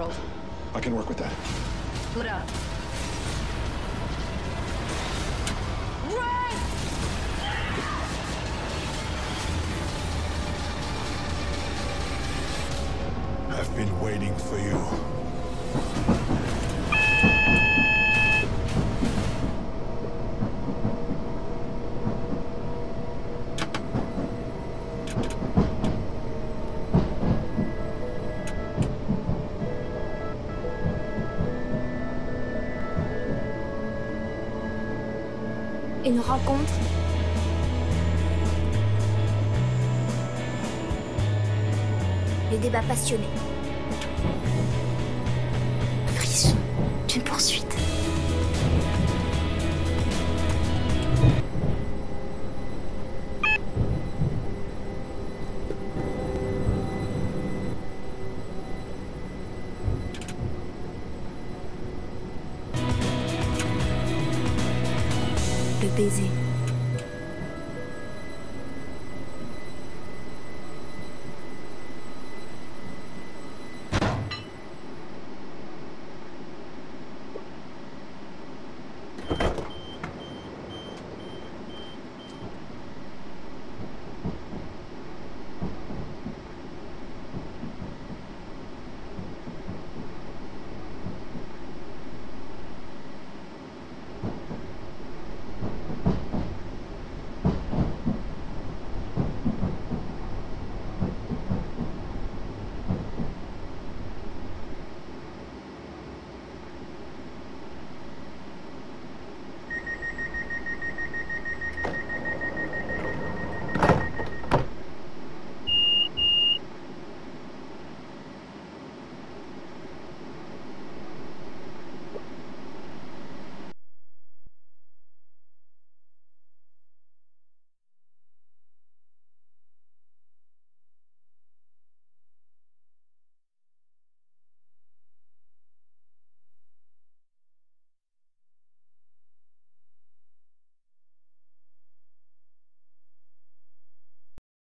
world. I can work with that. Split up. Une rencontre Les débats passionnés. Frisson d'une poursuite. Dr. Daisy.